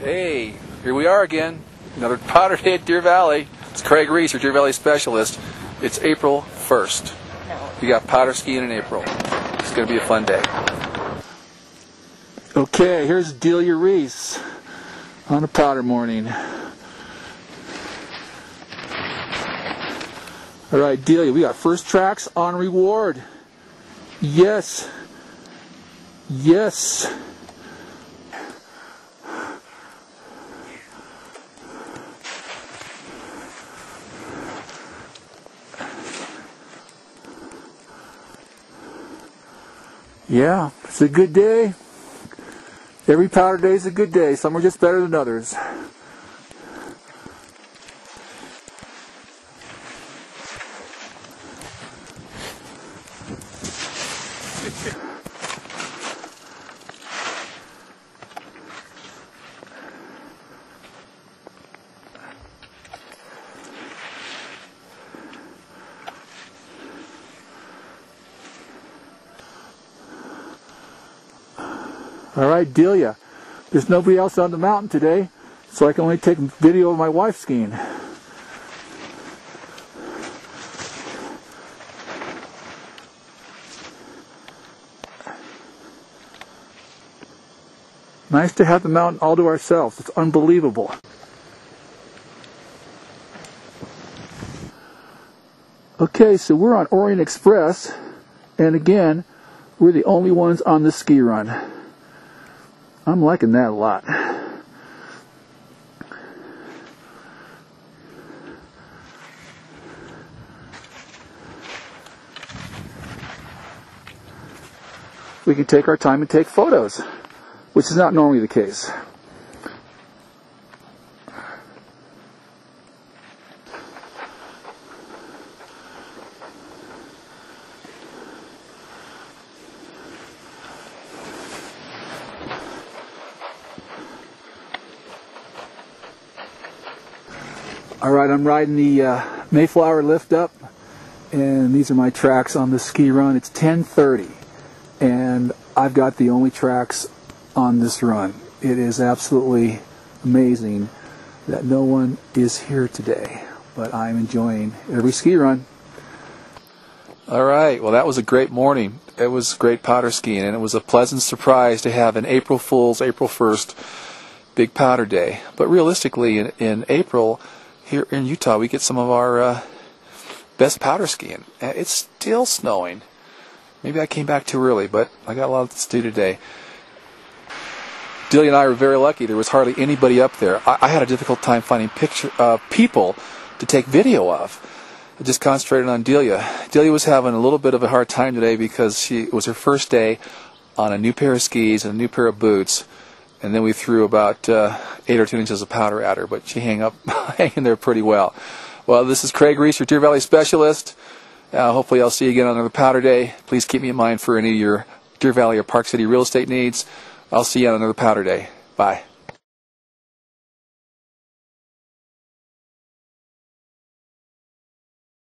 Hey, here we are again. Another powder day at Deer Valley. It's Craig Reese, your Deer Valley specialist. It's April 1st. We got powder skiing in April. It's going to be a fun day. Okay, here's Delia Reese on a powder morning. All right, Delia, we got first tracks on reward. Yes. Yes. Yeah, it's a good day. Every powder day is a good day. Some are just better than others. All right, Delia. There's nobody else on the mountain today, so I can only take video of my wife skiing. Nice to have the mountain all to ourselves. It's unbelievable. Okay, so we're on Orient Express, and again, we're the only ones on the ski run. I'm liking that a lot. We can take our time and take photos, which is not normally the case. All right, I'm riding the uh, Mayflower lift up, and these are my tracks on the ski run. It's 10:30, and I've got the only tracks on this run. It is absolutely amazing that no one is here today, but I'm enjoying every ski run. All right, well, that was a great morning. It was great powder skiing, and it was a pleasant surprise to have an April Fool's, April 1st, big powder day. But realistically, in, in April, here in Utah, we get some of our uh, best powder skiing. It's still snowing. Maybe I came back too early, but I got a lot to do today. Delia and I were very lucky. There was hardly anybody up there. I, I had a difficult time finding picture uh, people to take video of. I just concentrated on Delia. Delia was having a little bit of a hard time today because she it was her first day on a new pair of skis and a new pair of boots and then we threw about uh, eight or two inches of powder at her, but she hang up, hanging there pretty well. Well, this is Craig Reese, your Deer Valley specialist. Uh, hopefully, I'll see you again on another powder day. Please keep me in mind for any of your Deer Valley or Park City real estate needs. I'll see you on another powder day. Bye.